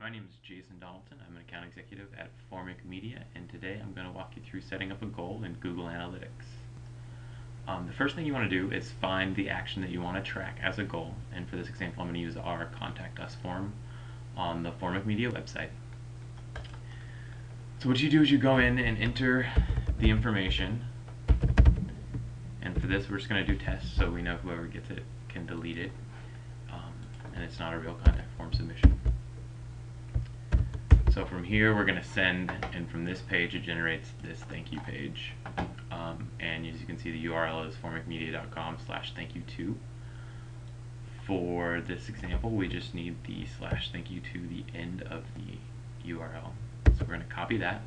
My name is Jason Donaldson. I'm an account executive at Formic Media, and today I'm going to walk you through setting up a goal in Google Analytics. Um, the first thing you want to do is find the action that you want to track as a goal, and for this example I'm going to use our Contact Us form on the Formic Media website. So what you do is you go in and enter the information, and for this we're just going to do tests so we know whoever gets it can delete it, um, and it's not a real contact form submission. So from here we're going to send, and from this page it generates this thank you page. Um, and as you can see the URL is formicmedia.com slash thank you to. For this example we just need the slash thank you to the end of the URL. So we're going to copy that.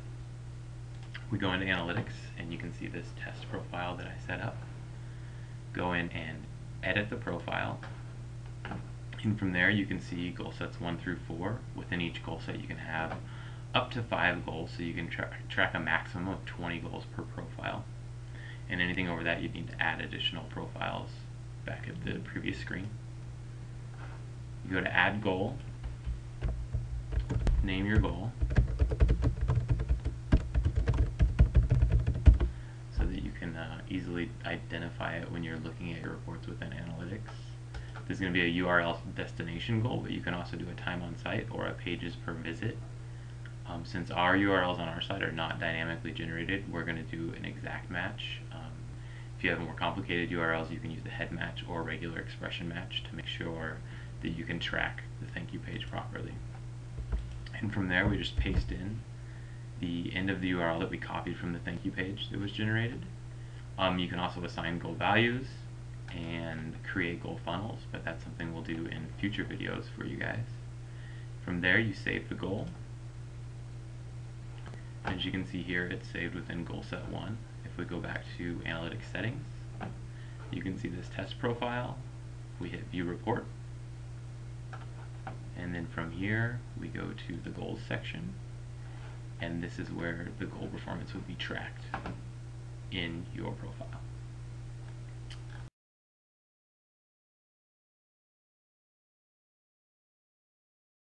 We go into analytics and you can see this test profile that I set up. Go in and edit the profile and from there you can see goal sets 1 through 4. Within each goal set you can have up to 5 goals, so you can tra track a maximum of 20 goals per profile. And anything over that you need to add additional profiles back at the previous screen. You go to add goal, name your goal, so that you can uh, easily identify it when you're looking at your reports within analytics. There's going to be a URL destination goal, but you can also do a time on site or a pages per visit. Um, since our URLs on our site are not dynamically generated, we're going to do an exact match. Um, if you have more complicated URLs, you can use the head match or regular expression match to make sure that you can track the thank you page properly. And from there, we just paste in the end of the URL that we copied from the thank you page that was generated. Um, you can also assign goal values and create goal funnels, but that's something we'll do in future videos for you guys. From there, you save the goal. As you can see here, it's saved within goal set 1. If we go back to analytics settings, you can see this test profile. We hit view report. And then from here, we go to the goals section. And this is where the goal performance would be tracked in your profile.